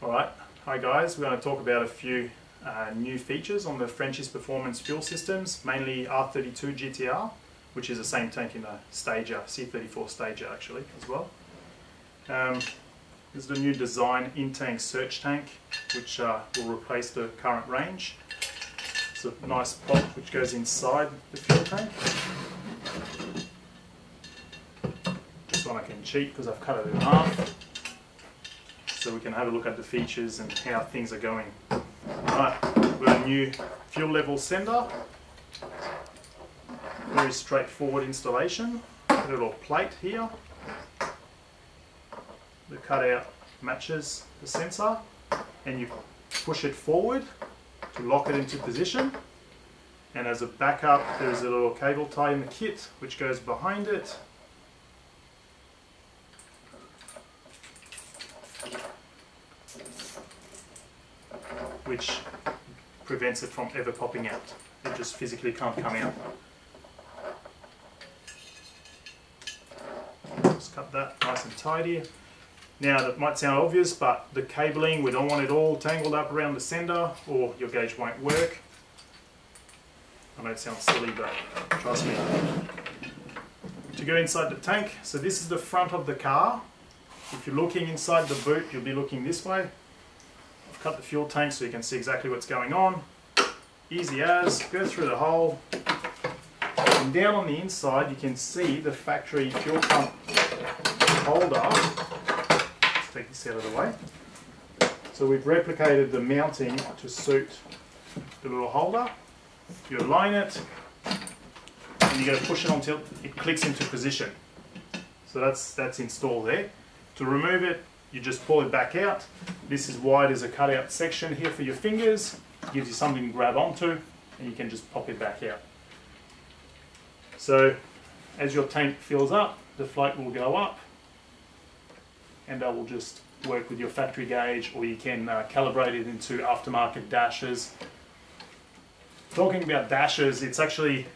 Alright, hi guys, we're going to talk about a few uh, new features on the Frenchy's Performance fuel systems, mainly R32 GTR, which is the same tank in the Stagea, C34 Stagea actually as well. Um, this is the new design in-tank surge tank, which uh, will replace the current range. It's a nice pot which goes inside the fuel tank. This one I can cheat because I've cut it in half so we can have a look at the features and how things are going. Right, we've got a new fuel level sender. Very straightforward installation. A little plate here. The cutout matches the sensor and you push it forward to lock it into position. And as a backup, there's a little cable tie in the kit which goes behind it which prevents it from ever popping out. It just physically can't come out. Just cut that nice and tidy. Now that might sound obvious, but the cabling, we don't want it all tangled up around the sender or your gauge won't work. I know it sounds silly, but trust me. To go inside the tank, so this is the front of the car. If you're looking inside the boot, you'll be looking this way cut the fuel tank so you can see exactly what's going on. Easy as, go through the hole. And down on the inside you can see the factory fuel pump holder. Let's take this out of the way. So we've replicated the mounting to suit the little holder. You align it and you're going to push it until it clicks into position. So that's, that's installed there. To remove it, you just pull it back out. This is wide as a cutout section here for your fingers. Gives you something to grab onto and you can just pop it back out. So as your tank fills up, the float will go up and that will just work with your factory gauge or you can uh, calibrate it into aftermarket dashes. Talking about dashes, it's actually,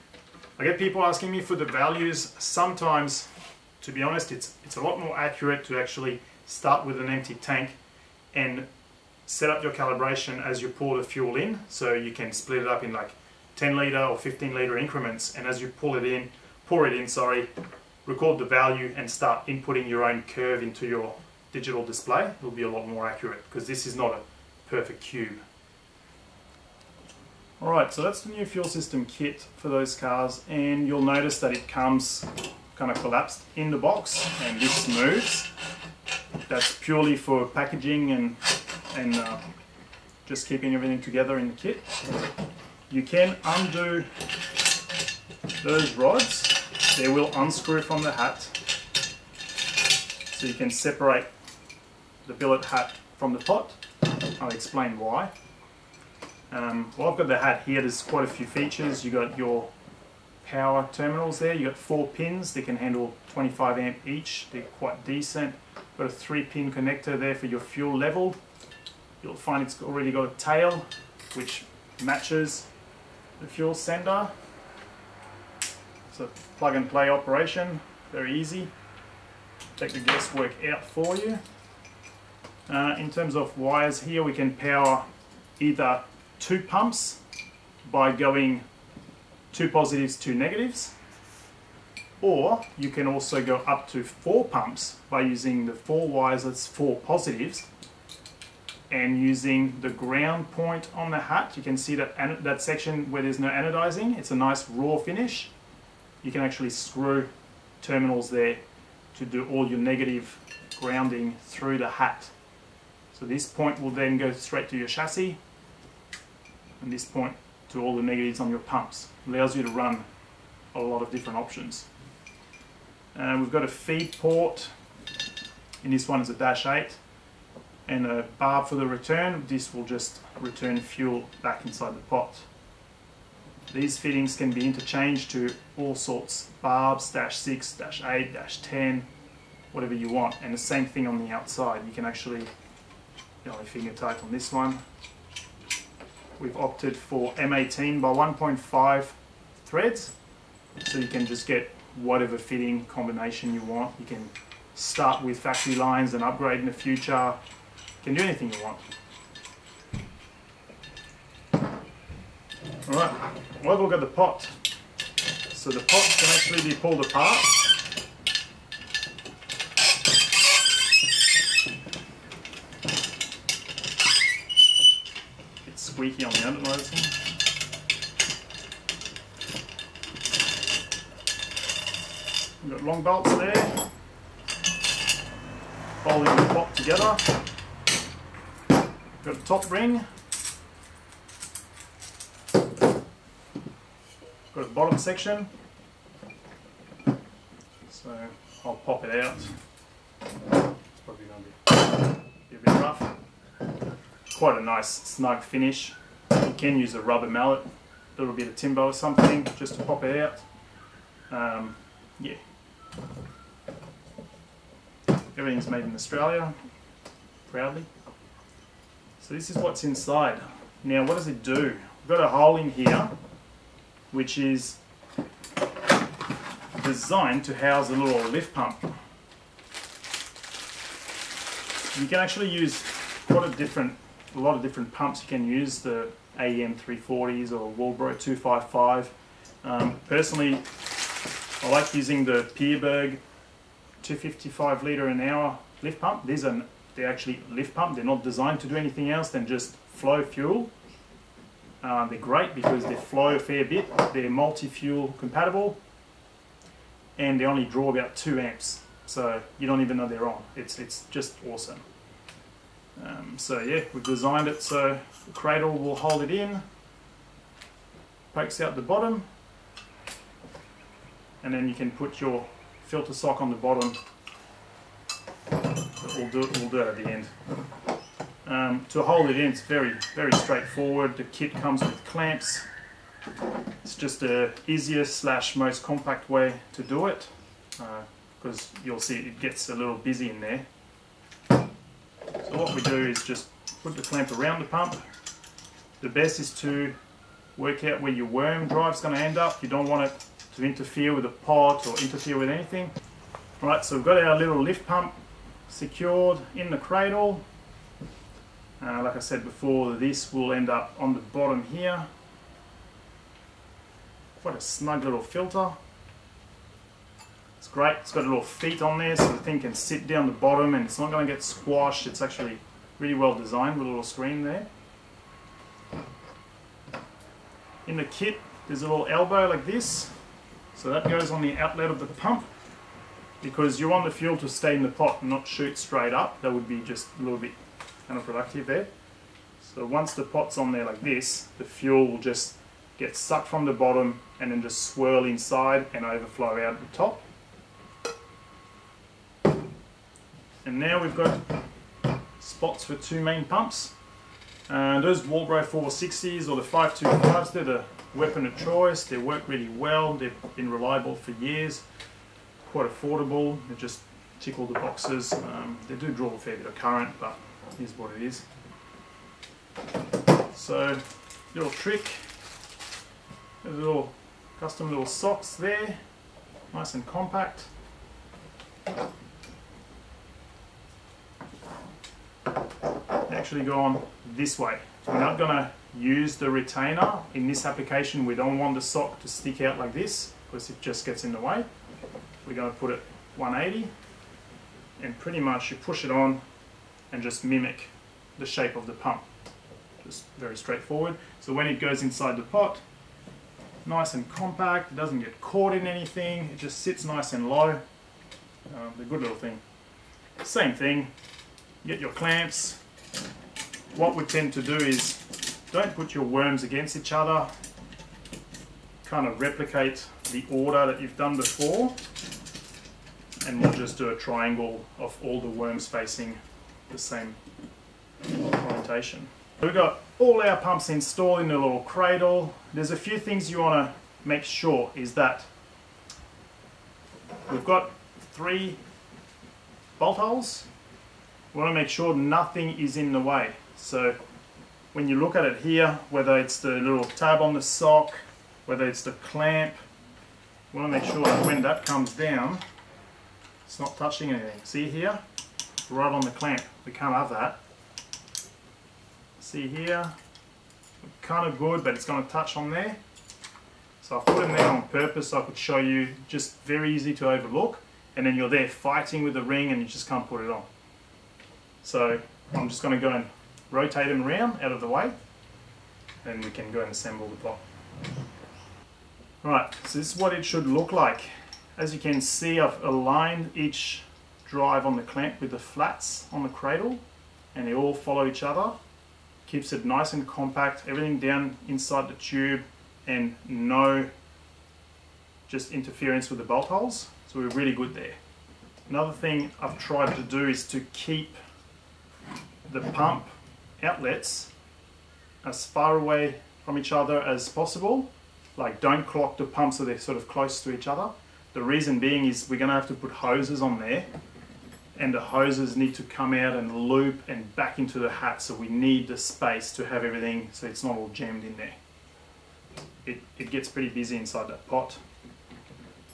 I get people asking me for the values. Sometimes, to be honest, it's, it's a lot more accurate to actually start with an empty tank and set up your calibration as you pour the fuel in. So you can split it up in like 10 litre or 15 litre increments. And as you pull it in pour it in sorry record the value and start inputting your own curve into your digital display it will be a lot more accurate because this is not a perfect cube. Alright, so that's the new fuel system kit for those cars. And you'll notice that it comes kind of collapsed in the box and this moves that's purely for packaging and, and uh, just keeping everything together in the kit. You can undo those rods. They will unscrew from the hat. So you can separate the billet hat from the pot. I'll explain why. Um, well, I've got the hat here. There's quite a few features. You've got your power terminals there. You've got four pins. They can handle 25 amp each. They're quite decent. Got a three pin connector there for your fuel level. You'll find it's already got a tail which matches the fuel sender. So plug and play operation, very easy. Take the guesswork out for you. Uh, in terms of wires here we can power either two pumps by going two positives, two negatives or you can also go up to four pumps by using the four wires, four positives, and using the ground point on the hat. You can see that, that section where there's no anodizing, it's a nice raw finish. You can actually screw terminals there to do all your negative grounding through the hat. So this point will then go straight to your chassis, and this point to all the negatives on your pumps. It Allows you to run a lot of different options. Uh, we've got a feed port, and this one is a dash 8, and a barb for the return. This will just return fuel back inside the pot. These fittings can be interchanged to all sorts, barbs, dash 6, dash 8, dash 10, whatever you want. And the same thing on the outside. You can actually, know, finger tight on this one. We've opted for M18 by 1.5 threads, so you can just get whatever fitting combination you want. You can start with factory lines and upgrade in the future. You can do anything you want. Alright, we'll have at the pot. So the pot can actually be pulled apart. Bit squeaky on the end anodizing. We've got long bolts there, holding the pot together. Got a top ring. Got a bottom section. So I'll pop it out. It's probably going to be a bit rough. Quite a nice snug finish. You can use a rubber mallet, a little bit of timber or something just to pop it out. Um, yeah. Everything's made in Australia, proudly. So this is what's inside. Now what does it do? We've got a hole in here which is designed to house a little lift pump. You can actually use quite a different, a lot of different pumps. You can use the AEM 340s or Walbro 255. Um, personally, I like using the Pierburg 255 litre an hour lift pump. These are they're actually lift pump. They're not designed to do anything else than just flow fuel. Uh, they're great because they flow a fair bit. They're multi-fuel compatible and they only draw about 2 amps. So you don't even know they're on. It's, it's just awesome. Um, so yeah, we've designed it so the cradle will hold it in, pokes out the bottom, and then you can put your filter sock on the bottom. We'll do we'll do it at the end. Um, to hold it in, it's very, very straightforward. The kit comes with clamps. It's just the easiest slash most compact way to do it because uh, you'll see it gets a little busy in there. So what we do is just put the clamp around the pump. The best is to work out where your worm drive is going to end up. You don't want it to interfere with the pot or interfere with anything. Right, so we've got our little lift pump secured in the cradle. Uh, like I said before, this will end up on the bottom here. Quite a snug little filter. It's great, it's got a little feet on there so the thing can sit down the bottom and it's not going to get squashed. It's actually really well designed with a little screen there. In the kit, there's a little elbow like this. So that goes on the outlet of the pump because you want the fuel to stay in the pot and not shoot straight up. That would be just a little bit counterproductive there. So once the pot's on there like this, the fuel will just get sucked from the bottom and then just swirl inside and overflow out the top. And now we've got spots for two main pumps. Uh, those Walbro 460s or the 525s, they're the weapon of choice. They work really well. They've been reliable for years quite affordable. They just tick all the boxes. Um, they do draw a fair bit of current, but here's what it is. So, little trick. There's little custom little socks there, nice and compact. Actually go on this way. We're not going to use the retainer. In this application, we don't want the sock to stick out like this because it just gets in the way we're going to put it 180 and pretty much you push it on and just mimic the shape of the pump. Just very straightforward. So when it goes inside the pot, nice and compact, it doesn't get caught in anything, it just sits nice and low. Um, the good little thing. Same thing, get your clamps. What we tend to do is don't put your worms against each other, kind of replicate the order that you've done before and we'll just do a triangle of all the worms facing the same orientation. We've got all our pumps installed in a little cradle. There's a few things you want to make sure is that we've got three bolt holes. We want to make sure nothing is in the way. So when you look at it here, whether it's the little tab on the sock, whether it's the clamp, we want to make sure that when that comes down, it's not touching anything. See here? Right on the clamp. We can't have that. see here, kind of good, but it's going to touch on there. So I put them there on purpose so I could show you, just very easy to overlook. And then you're there fighting with the ring and you just can't put it on. So I'm just going to go and rotate them around out of the way and we can go and assemble the pot. Right, so this is what it should look like. As you can see, I've aligned each drive on the clamp with the flats on the cradle and they all follow each other. Keeps it nice and compact, everything down inside the tube and no just interference with the bolt holes. So we're really good there. Another thing I've tried to do is to keep the pump outlets as far away from each other as possible. Like don't clock the pumps so they're sort of close to each other. The reason being is we're gonna have to put hoses on there and the hoses need to come out and loop and back into the hat so we need the space to have everything so it's not all jammed in there. It, it gets pretty busy inside that pot.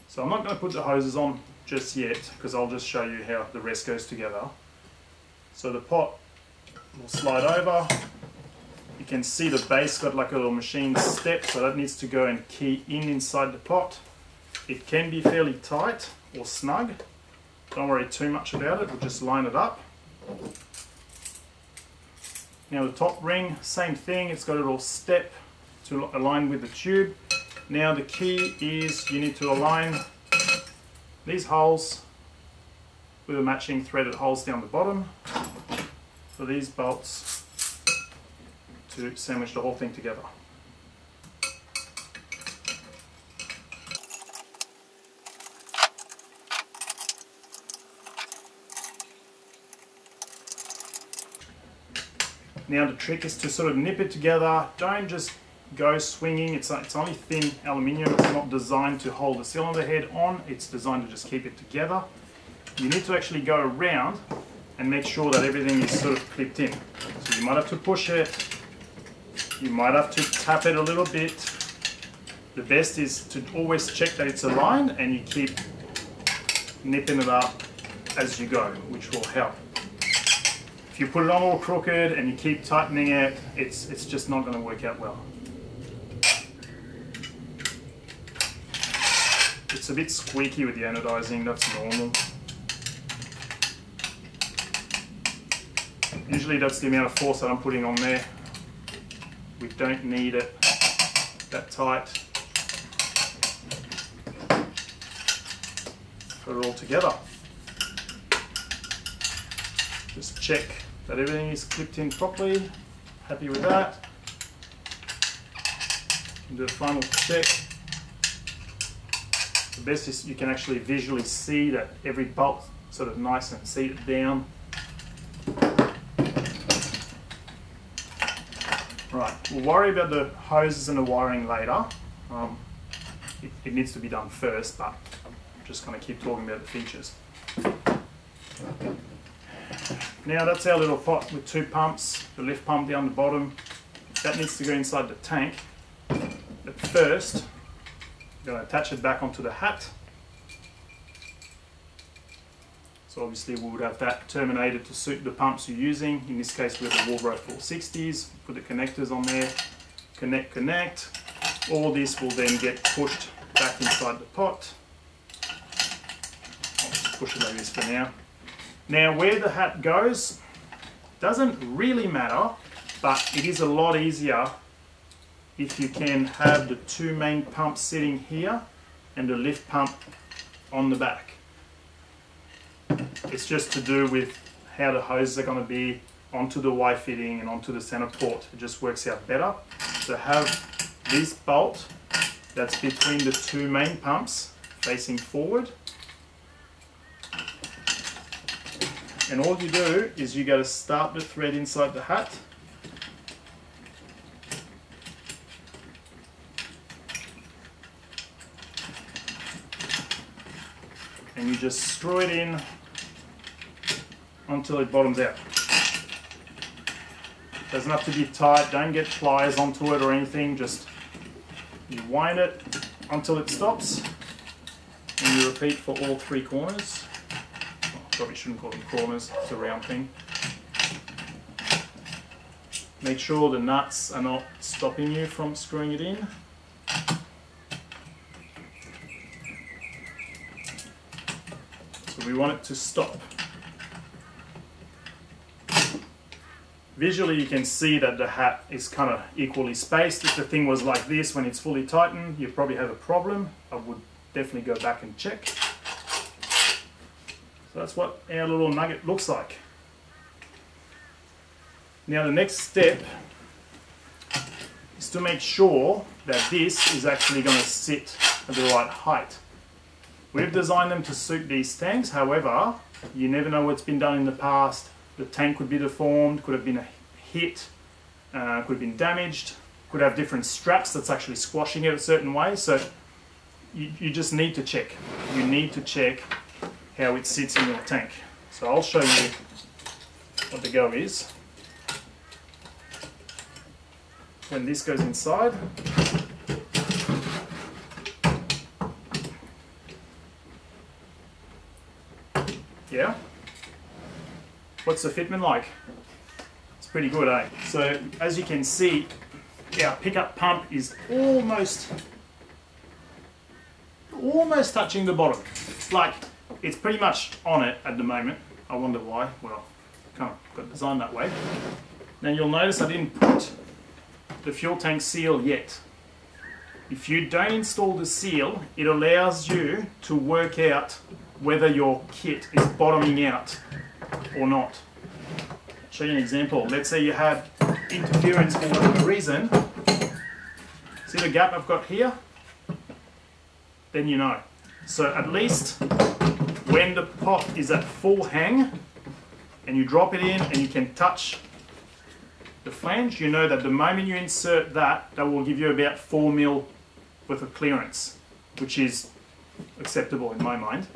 So I'm not going to put the hoses on just yet because I'll just show you how the rest goes together. So the pot will slide over. You can see the base got like a little machine step so that needs to go and key in inside the pot. It can be fairly tight or snug. Don't worry too much about it, we'll just line it up. Now the top ring, same thing, it's got a little step to align with the tube. Now the key is you need to align these holes with the matching threaded holes down the bottom for these bolts to sandwich the whole thing together. Now the trick is to sort of nip it together. Don't just go swinging. It's, it's only thin aluminium. It's not designed to hold the cylinder head on. It's designed to just keep it together. You need to actually go around and make sure that everything is sort of clipped in. So you might have to push it. You might have to tap it a little bit. The best is to always check that it's aligned and you keep nipping it up as you go, which will help. If you put it on all crooked and you keep tightening it, it's, it's just not going to work out well. It's a bit squeaky with the anodizing, that's normal. Usually that's the amount of force that I'm putting on there. We don't need it that tight. Put it all together. Just check that everything is clipped in properly. Happy with that. do a final check. The best is you can actually visually see that every bolt sort of nice and seated down. Right, we'll worry about the hoses and the wiring later. Um, it, it, needs to be done first, but I'm just going to keep talking about the features. Now that's our little pot with two pumps, the lift pump down the bottom. That needs to go inside the tank. But first, I'm going to attach it back onto the hat. So obviously we would have that terminated to suit the pumps you're using. In this case we have the Walbro 460s. Put the connectors on there. Connect, connect. All this will then get pushed back inside the pot. I'll just push it like this for now. Now where the hat goes doesn't really matter, but it is a lot easier if you can have the two main pumps sitting here and the lift pump on the back. It's just to do with how the hoses are going to be onto the Y fitting and onto the center port. It just works out better. So have this bolt that's between the two main pumps facing forward And all you do is you got to start the thread inside the hat. And you just screw it in until it bottoms out. Doesn't have to be tight, don't get pliers onto it or anything, just you wind it until it stops and you repeat for all three corners probably shouldn't call them corners, it's a round thing. Make sure the nuts are not stopping you from screwing it in. So we want it to stop. Visually you can see that the hat is kind of equally spaced. If the thing was like this when it's fully tightened, you probably have a problem. I would definitely go back and check. So that's what our little nugget looks like. Now the next step is to make sure that this is actually going to sit at the right height. We've designed them to suit these tanks, however, you never know what's been done in the past. The tank could be deformed, could have been a hit, uh, could have been damaged, could have different straps that's actually squashing it a certain way. So you, you just need to check. You need to check how it sits in your tank. So I'll show you what the go is. When this goes inside, yeah. What's the fitment like? It's pretty good, eh? So as you can see, our pickup pump is almost almost touching the bottom. Like it's pretty much on it at the moment. I wonder why. Well, kind of got designed that way. Now you'll notice I didn't put the fuel tank seal yet. If you don't install the seal, it allows you to work out whether your kit is bottoming out or not. I'll show you an example. Let's say you had interference for whatever reason. See the gap I've got here? Then you know. So at least when the pot is at full hang and you drop it in and you can touch the flange, you know that the moment you insert that, that will give you about 4 mil worth of clearance, which is acceptable in my mind.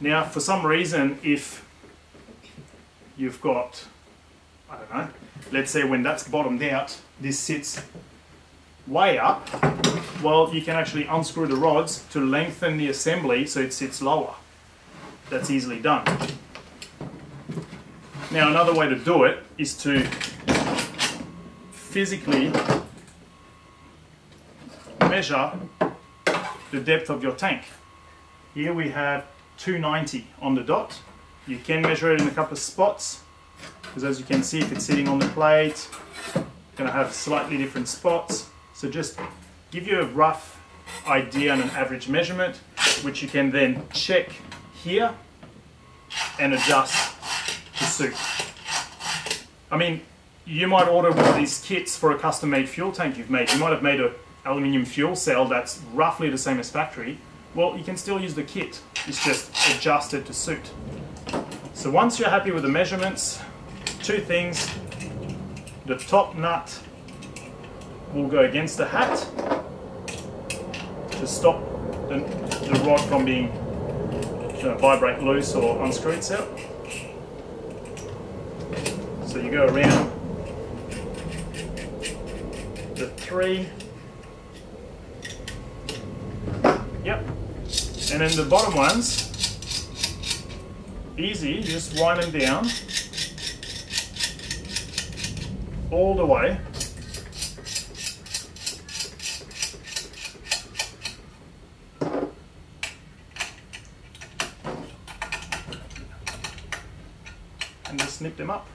Now, for some reason, if you've got, I don't know, let's say when that's bottomed out, this sits way up, well, you can actually unscrew the rods to lengthen the assembly so it sits lower. That's easily done. Now another way to do it is to physically measure the depth of your tank. Here we have 290 on the dot. You can measure it in a couple of spots because as you can see if it's sitting on the plate, to have slightly different spots. So just give you a rough idea and an average measurement which you can then check here and adjust to suit. I mean, you might order one of these kits for a custom-made fuel tank you've made. You might have made an aluminium fuel cell that's roughly the same as factory. Well, you can still use the kit. It's just adjusted to suit. So once you're happy with the measurements, two things. The top nut will go against the hat to stop the, the rod from being know, vibrate loose or unscrew itself. So you go around the three. Yep. And then the bottom ones, easy, just wind them down all the way. And just snip them up.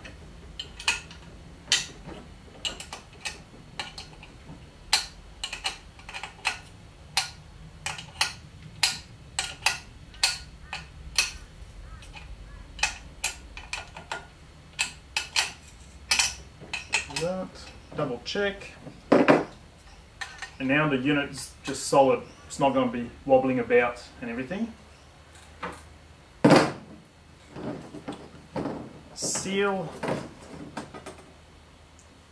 that, double check. And now the unit's just solid. It's not going to be wobbling about and everything. Seal.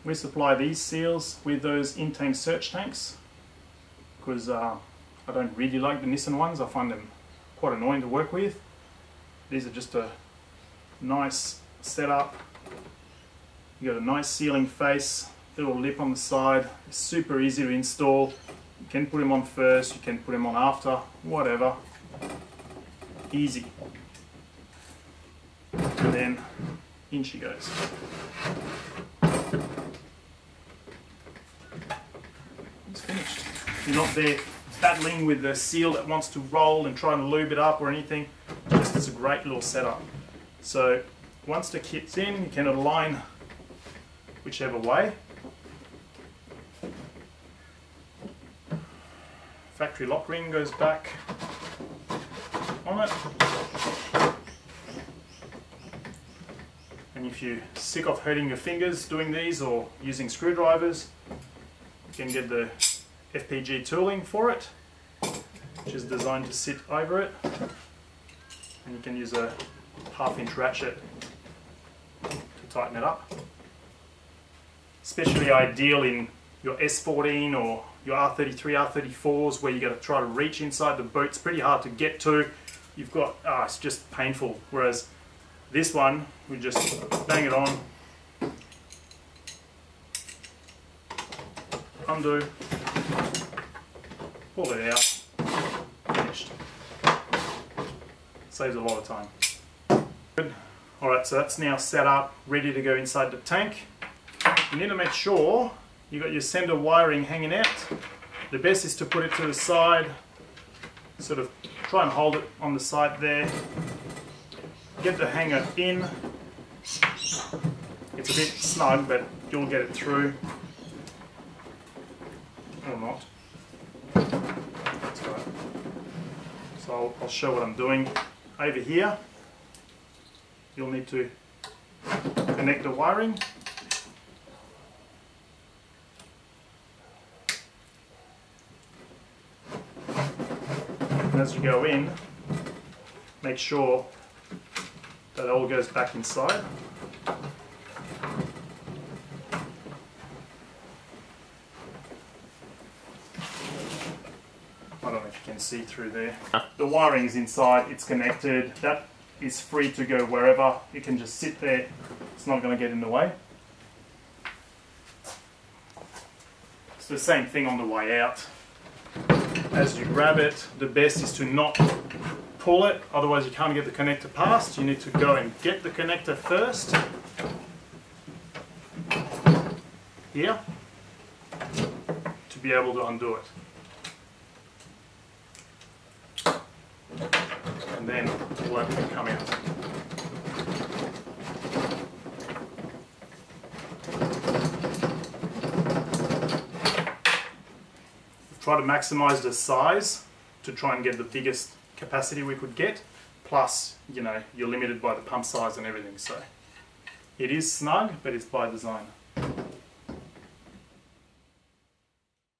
We supply these seals with those in-tank surge tanks because uh, I don't really like the Nissan ones. I find them quite annoying to work with. These are just a nice setup you got a nice sealing face, little lip on the side, super easy to install. You can put them on first, you can put them on after, whatever. Easy. And then in she goes. It's finished. You're not there battling with the seal that wants to roll and trying to lube it up or anything. Just it's a great little setup. So once the kit's in, you can align whichever way Factory lock ring goes back on it. And if you're sick of hurting your fingers doing these or using screwdrivers, you can get the FPG tooling for it, which is designed to sit over it. And you can use a half inch ratchet to tighten it up. Especially ideal in your S14 or your R33, R34s where you got to try to reach inside the boot. It's pretty hard to get to. You've got, oh, it's just painful. Whereas this one, we just bang it on, undo, pull it out, finished. Saves a lot of time. Good. Alright, so that's now set up, ready to go inside the tank. You need to make sure you got your sender wiring hanging out. The best is to put it to the side, sort of try and hold it on the side there. Get the hanger in. It's a bit snug, but you'll get it through. Or not. So I'll, I'll show what I'm doing. Over here, you'll need to connect the wiring. As you go in, make sure that all goes back inside. I don't know if you can see through there. The wiring's inside, it's connected. That is free to go wherever. It can just sit there. It's not going to get in the way. It's the same thing on the way out. As you grab it, the best is to not pull it, otherwise you can't get the connector past. You need to go and get the connector first. Here. To be able to undo it. And then the work can come out. Try to maximize the size to try and get the biggest capacity we could get, plus, you know, you're limited by the pump size and everything. So it is snug, but it's by design.